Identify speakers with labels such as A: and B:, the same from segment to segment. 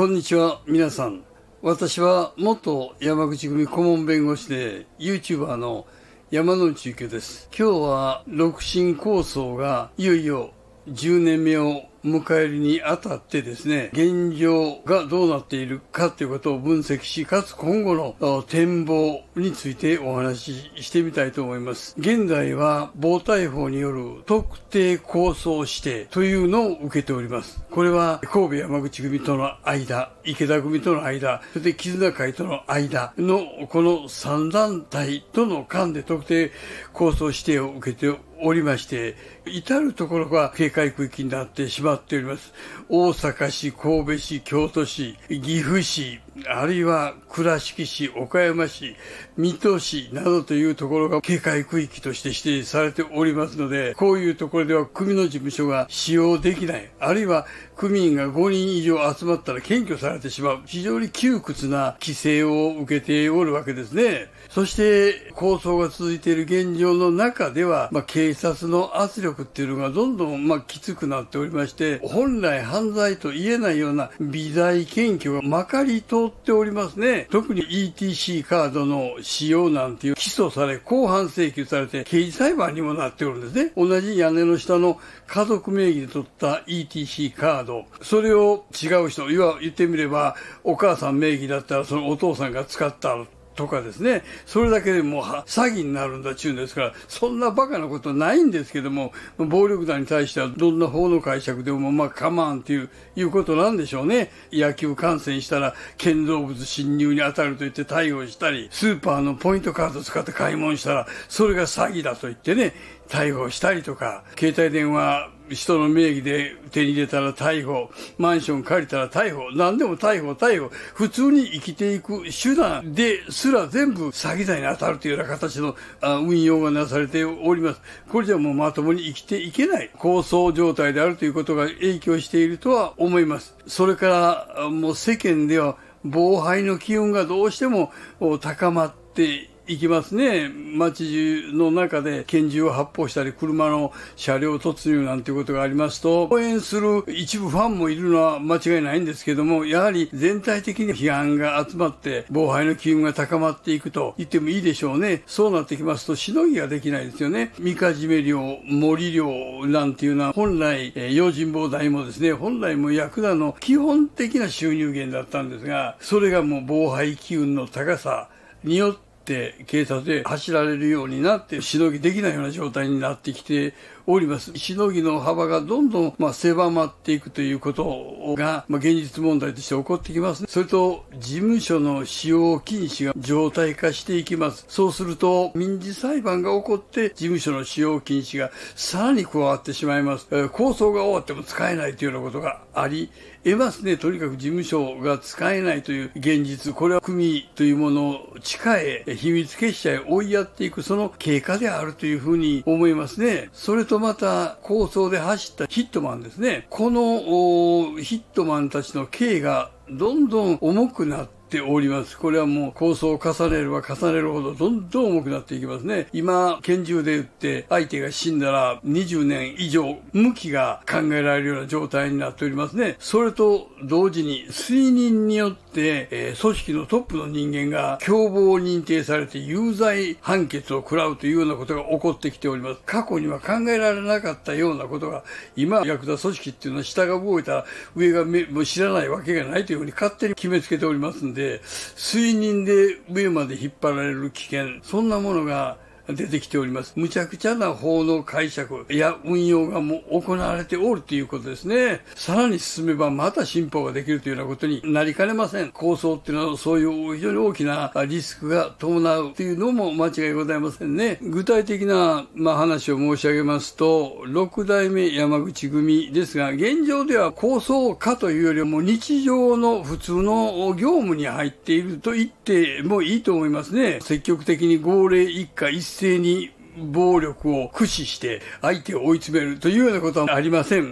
A: こんにちは、皆さん。私は元山口組顧問弁護士で YouTuber の山之内幸です。今日は六神構想がいよいよ10年目を迎えるにあたってですね、現状がどうなっているかということを分析し、かつ今後の展望についてお話ししてみたいと思います。現在は防体法による特定構想指定というのを受けております。これは神戸山口組との間、池田組との間、そして絆会との間のこの3団体との間で特定構想指定を受けておりまして、至るところが警戒区域になってしまっております。大阪市、神戸市、京都市、岐阜市、あるいは倉敷市、岡山市、水戸市などというところが警戒区域として指定されておりますので、こういうところでは組の事務所が使用できない、あるいは組員が5人以上集まったら検挙されてしまう、非常に窮屈な規制を受けておるわけですね。そして、構想が続いている現状の中では、まあ、警察の圧力っていうのがどんどん、まあ、きつくなっておりまして、本来犯罪と言えないような微罪検挙がまかり通っておりますね。特に ETC カードの使用なんていう起訴され、公判請求されて、刑事裁判にもなっておるんですね。同じ屋根の下の家族名義で取った ETC カード、それを違う人、いわ言ってみれば、お母さん名義だったらそのお父さんが使ったとかですね、それだけでもう詐欺になるんだっちゅうんですから、そんなバカなことないんですけども、暴力団に対してはどんな法の解釈でもまあ構わんっていう、いうことなんでしょうね。野球観戦したら建造物侵入に当たると言って逮捕したり、スーパーのポイントカード使って買い物したら、それが詐欺だと言ってね、逮捕したりとか、携帯電話人の名義で手に入れたら逮捕、マンション借りたら逮捕、何でも逮捕、逮捕、普通に生きていく手段ですら全部詐欺罪に当たるというような形の運用がなされております。これじゃもうまともに生きていけない構想状態であるということが影響しているとは思います。それからもう世間では防犯の機運がどうしても高まって行きますね。街中の中で拳銃を発砲したり、車の車両突入なんていうことがありますと、応援する一部ファンもいるのは間違いないんですけども、やはり全体的に批判が集まって、防犯の機運が高まっていくと言ってもいいでしょうね。そうなってきますと、しのぎができないですよね。みかじめ料、森料なんていうのは、本来、用心棒代もですね、本来もヤクザの基本的な収入源だったんですが、それがもう防犯機運の高さによって、って警察で走られるようになって、しのぎできないような状態になってきております。しのぎの幅がどんどん、まあ、狭まっていくということが、まあ、現実問題として起こってきます。それと、事務所の使用禁止が常態化していきます。そうすると、民事裁判が起こって、事務所の使用禁止がさらに加わってしまいます。えー、構想が終わっても使えないというようなことがあり、得ますね。とにかく事務所が使えないという現実。これは組というものを地下へ、秘密結社へ追いやっていくその経過であるというふうに思いますね。それとまた構想で走ったヒットマンですね。このヒットマンたちの刑がどんどん重くなっております。これはもう構想を重ねれば重ねるほどどんどん重くなっていきますね。今、拳銃で撃って相手が死んだら20年以上無期が考えられるような状態になっておりますね。それと同時に推認によって、えー、組織のトップの人間が共謀を認定されて有罪判決を食らうというようなことが起こってきております。過去には考えられなかったようなことが今、ヤクザ組織っていうのは下が動いたら上がもう知らないわけがないというふうに勝手に決めつけておりますんで、で、水認で上まで引っ張られる危険、そんなものが出てきております。むちゃくちゃな法の解釈や運用がもう行われておるということですね。さらに進めばまた進歩ができるというようなことになりかねません。構想っていうのはそういう非常に大きなリスクが伴うというのも間違いございませんね。具体的な、まあ、話を申し上げますと、六代目山口組ですが、現状では構想家というよりも日常の普通の業務に入っていると言ってもいいと思いますね。積極的に号令一家一斉に暴力を駆使して相手を追い詰めるというようなことはありません。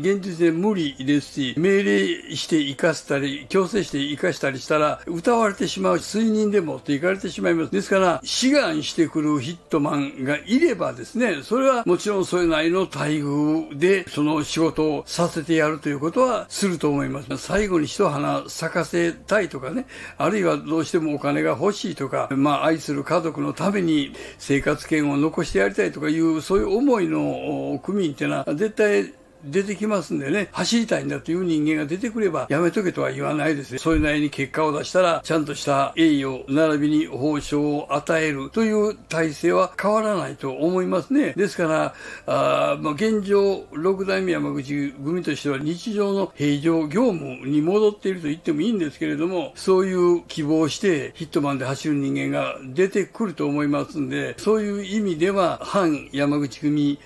A: 現実で無理ですし、命令して生かしたり、強制して生かしたりしたら、歌われてしまう、推認でもっていかれてしまいます。ですから、志願してくるヒットマンがいればですね、それはもちろんそれなりの待遇で、その仕事をさせてやるということはすると思います。最後に一花咲かせたいとかね、あるいはどうしてもお金が欲しいとか、まあ愛する家族のために生活圏を残してやりたいとかいう、そういう思いの区民っていうのは絶対出てきますんでね、走りたいんだという人間が出てくれば、やめとけとは言わないですね。それなりに結果を出したら、ちゃんとした栄誉、並びに報奨を与えるという体制は変わらないと思いますね。ですから、あまあ、現状、六代目山口組としては日常の平常業務に戻っていると言ってもいいんですけれども、そういう希望してヒットマンで走る人間が出てくると思いますんで、そういう意味では、反山口組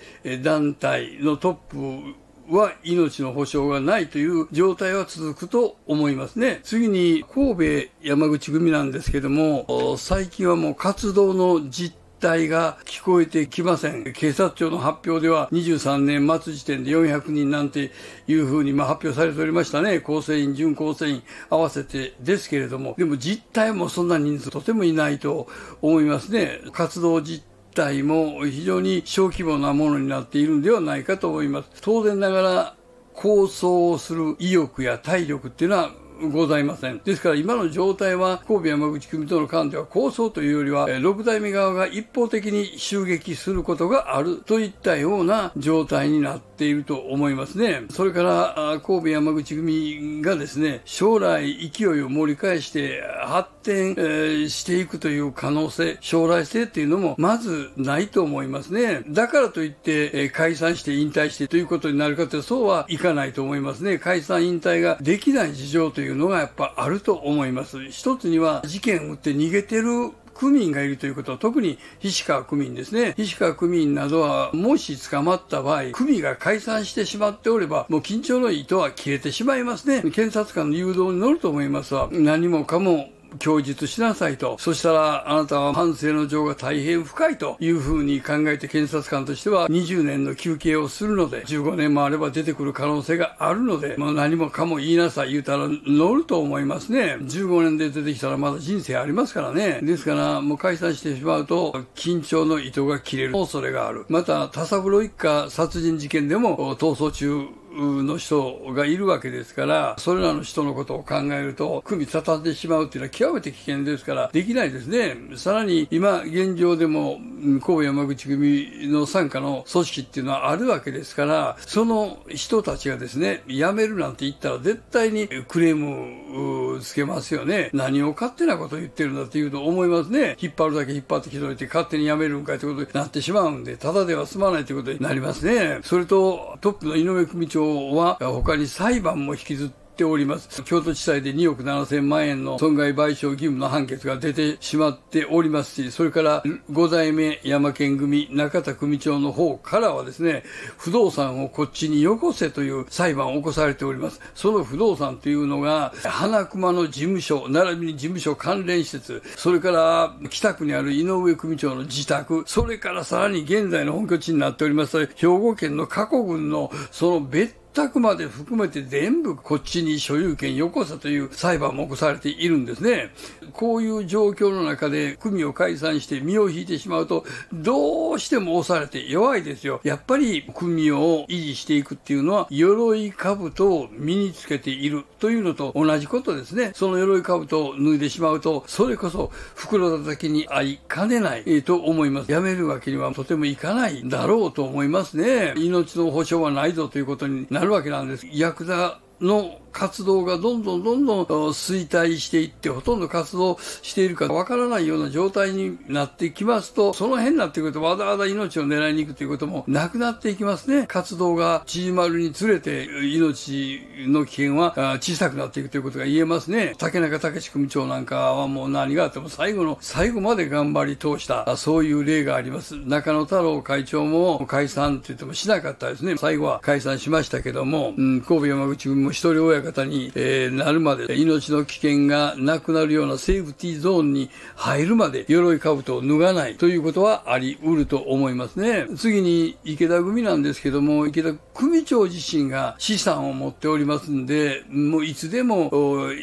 A: 団体のトップは命の保証がないという状態は続くと思いますね。次に神戸山口組なんですけども、最近はもう活動の実態が聞こえてきません。警察庁の発表では23年末時点で400人なんていうふうにま発表されておりましたね。構成員、準構成員合わせてですけれども、でも実態もそんな人数とてもいないと思いますね。活動実体も非常に小規模なものになっているんではないかと思います。当然ながら構想をする意欲や体力っていうのはございません。ですから今の状態は神戸山口組との間では構想というよりは、六代目側が一方的に襲撃することがあるといったような状態になってていると思いますね。それから神戸山口組がですね、将来勢いを盛り返して発展、していくという可能性、将来性っていうのもまずないと思いますね。だからといってえ、解散して引退してということになるかってそうはいかないと思いますね。解散引退ができない事情といういうのがやっぱあると思います。一つには事件を打って逃げてる区民がいるということは、特に菱川区民ですね。菱川区民などは、もし捕まった場合、組が解散してしまっておれば、もう緊張の糸は切れてしまいますね。検察官の誘導に乗ると思いますわ。何もかも供述しなさいと。そしたら、あなたは反省の情が大変深いというふうに考えて検察官としては20年の休憩をするので、15年もあれば出てくる可能性があるので、もう何もかも言いなさい言うたら乗ると思いますね。15年で出てきたらまだ人生ありますからね。ですから、もう解散してしまうと、緊張の糸が切れる恐れがある。また、田三郎一家殺人事件でも逃走中の人がいるわけですから、それらの人のことを考えると、組み立たってしまうっていうのは極めて危険ですから、できないですね。さらに、今、現状でも、神戸山口組の傘下の組織っていうのはあるわけですから、その人たちがですね、辞めるなんて言ったら絶対にクレームをつけますよね。何を勝手なこと言ってるんだっていうと思いますね。引っ張るだけ引っ張ってきといて勝手に辞めるんかいってことになってしまうんで、ただでは済まないということになりますね。それと、トップの井上組長長は他に裁判も引きずってております。京都地裁で2億7千万円の損害賠償義務の判決が出てしまっておりますし、それから5代目山県組中田組長の方からはですね、不動産をこっちによこせという裁判を起こされております。その不動産というのが、花熊の事務所、並びに事務所関連施設、それから北区にある井上組長の自宅、それからさらに現在の本拠地になっております兵庫県の加古郡のその別くまで含めて全部こっちに所有権よこせという裁判も起こされているんですね。こういう状況の中で組を解散して身を引いてしまうと、どうしても押されて弱いですよ。やっぱり組を維持していくっていうのは、鎧兜を身につけているというのと同じことですね。その鎧兜を脱いでしまうと、それこそ袋叩きに合いかねない、と思います。やめるわけにはとてもいかないだろうと思いますね。命の保証はないぞということになるわけなんです。ヤクザの活動がどんどんどんどん衰退していって、ほとんど活動しているかわからないような状態になってきますと、その辺になってくるとわざわざ命を狙いに行くということもなくなっていきますね。活動が縮まるにつれて、命の危険は小さくなっていくということが言えますね。竹中武組長なんかはもう何があっても最後の最後まで頑張り通した、そういう例があります。中野太郎会長も解散って言ってもしなかったですね。最後は解散しましたけども、うん、神戸山口組も一人親方に、えー、なるまで、命の危険がなくなるようなセーフティーゾーンに入るまで、鎧兜を脱がないということはあり得ると思いますね。次に、池田組なんですけども、池田組長自身が資産を持っておりますんで、もういつでも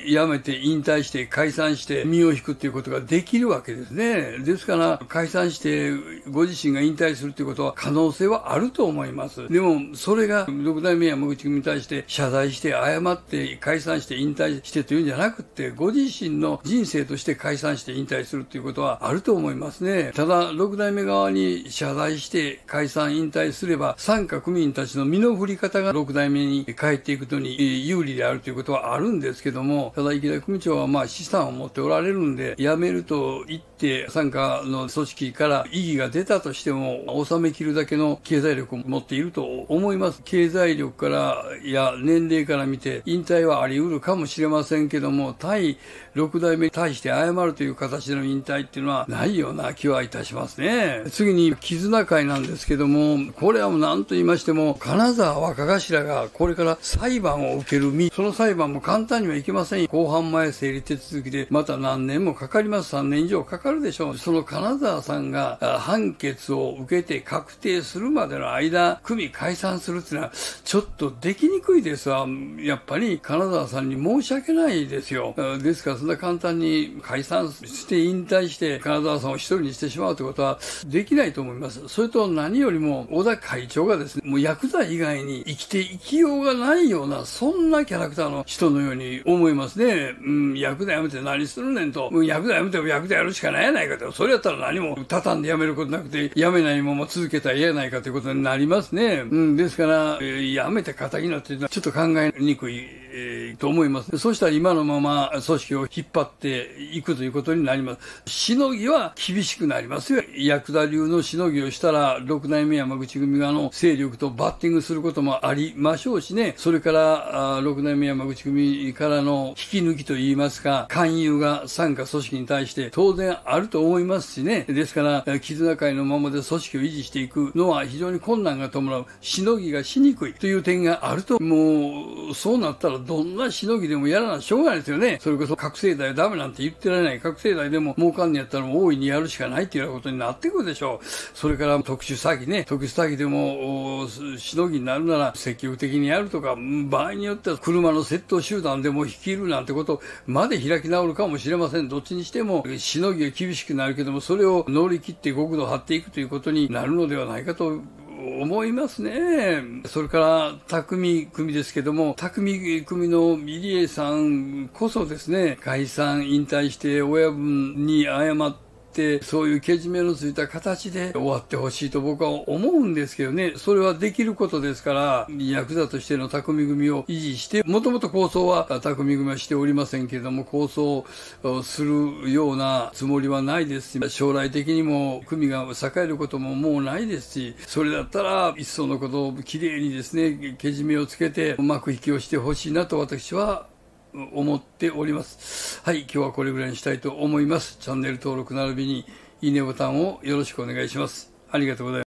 A: 辞めて引退して解散して身を引くということができるわけですね。ですから、解散してご自身が引退するということは可能性はあると思います。でも、それが六代目山口組に対して謝罪して謝っ解散して引退してというんじゃなくて、ご自身の人生として解散して引退するということはあると思いますね。ただ、六代目側に謝罪して解散引退すれば、参加区民たちの身の振り方が六代目に帰っていくのに有利であるということはあるんですけども、ただ池田組長はまあ資産を持っておられるんで、辞めると言って参加の組織から異議が出たとしても、収めきるだけの経済力を持っていると思います。経済力からや年齢から見て、引退はあり得るかもしれませんけども、対6代目に対して謝るという形での引退っていうのはないような気はいたしますね。次に、絆会なんですけども、これはもう何と言いましても、金沢若頭がこれから裁判を受ける身、その裁判も簡単にはいきません。公判前整理手続きで、また何年もかかります。3年以上かかるでしょう。その金沢さんが判決を受けて確定するまでの間、組解散するっていうのは、ちょっとできにくいですわ。やっぱり金沢さんに申し訳ないですよ。ですから、な簡単に解散して引退して金沢さんを一人にしてしまうということはできないと思います。それと何よりも、小田会長がですね、もうヤクザ以外に生きて生きようがないような、そんなキャラクターの人のように思いますね。うん、ヤクザやめて何するねんと、ヤクザやめてもヤクザやるしかないやないかと。それやったら何も畳んでやめることなくて、やめないまま続けたら嫌やないかということになりますね。うん、ですから、えー、やめて仇になっていうのはちょっと考えにくいえー、と思います。そうしたら今のまま組織を引っ張っていくということになります。しのぎは厳しくなりますよ。ヤクザ流のしのぎをしたら、六代目山口組側の勢力とバッティングすることもありましょうしね、それから、六代目山口組からの引き抜きといいますか、勧誘が参加組織に対して当然あると思いますしね。ですから、絆会のままで組織を維持していくのは非常に困難が伴う、しのぎがしにくいという点があると、もう、そうなったらどんなしのぎでもやらなしょうがないですよね。それこそ覚醒剤ダメなんて言ってられない。覚醒剤でも儲かんねやったら大いにやるしかないっていうようなことになってくるでしょう。それから特殊詐欺ね。特殊詐欺でもしのぎになるなら積極的にやるとか、場合によっては車の窃盗集団でも率いるなんてことまで開き直るかもしれません。どっちにしてもしのぎが厳しくなるけども、それを乗り切って極度を張っていくということになるのではないかと思いますね。それから、匠組ですけども、匠組の入江さんこそですね、解散引退して親分に謝って、そういうけじめのついた形で終わってほしいと僕は思うんですけどね、それはできることですから、ヤクザとしての匠組を維持して、もともと構想は匠組はしておりませんけれども、構想するようなつもりはないですし、将来的にも組が栄えることももうないですし、それだったら、いっそのことをきれいにですね、けじめをつけて、うまく引きをしてほしいなと私は思っております。はい、今日はこれぐらいにしたいと思います。チャンネル登録並びにいいねボタンをよろしくお願いします。ありがとうございます。